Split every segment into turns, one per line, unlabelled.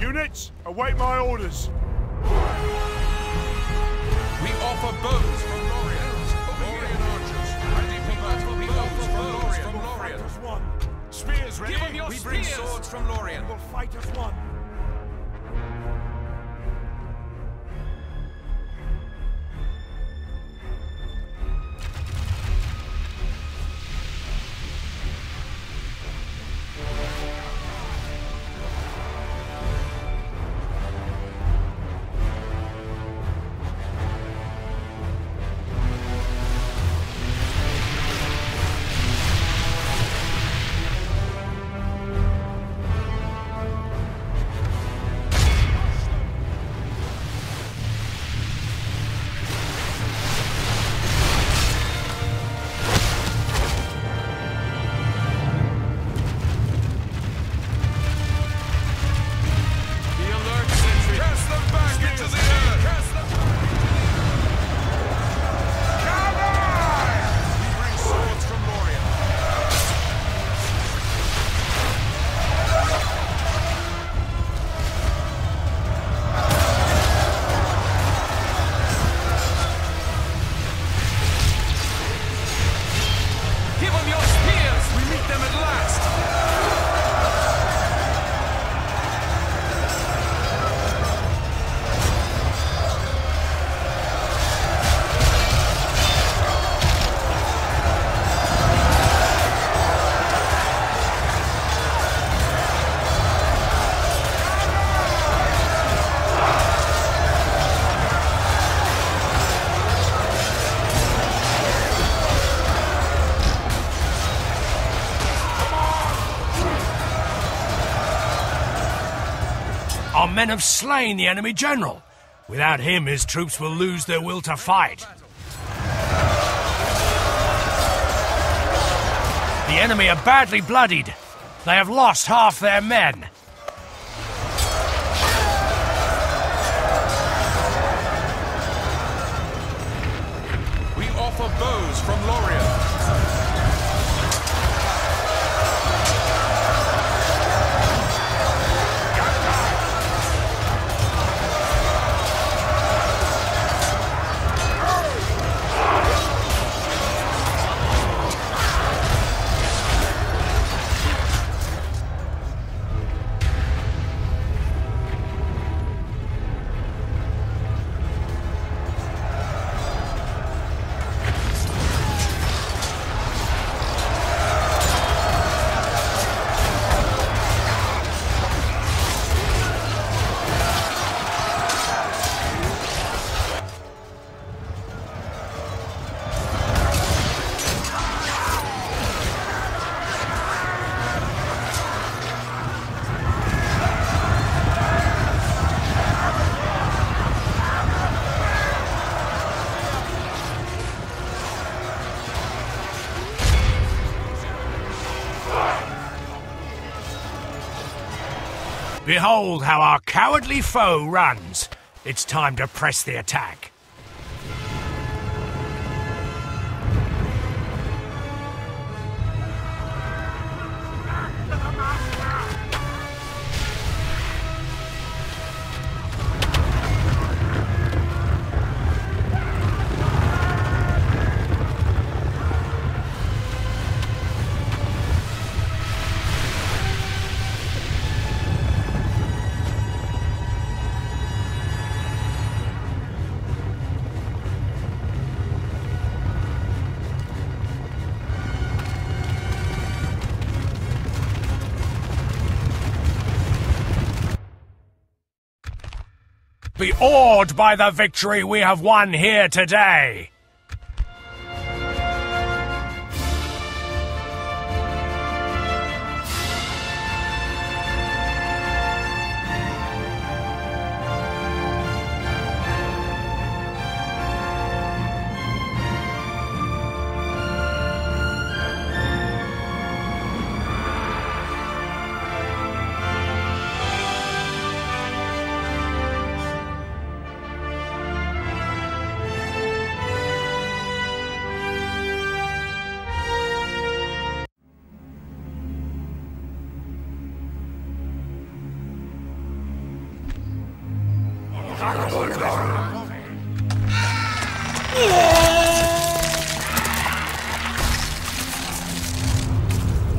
Units, await my orders.
We offer bows from Lorien. Lorien archers. Ready for battle. We offer bows from Lorien. Spears ready.
Give 'em your
we bring swords from Lorien.
We will fight as one.
Our men have slain the enemy general. Without him, his troops will lose their will to fight. The enemy are badly bloodied. They have lost half their men.
We offer bows from Lorien.
Behold how our cowardly foe runs. It's time to press the attack. Be awed by the victory we have won here today.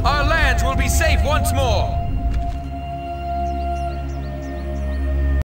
Our lands will be safe once more.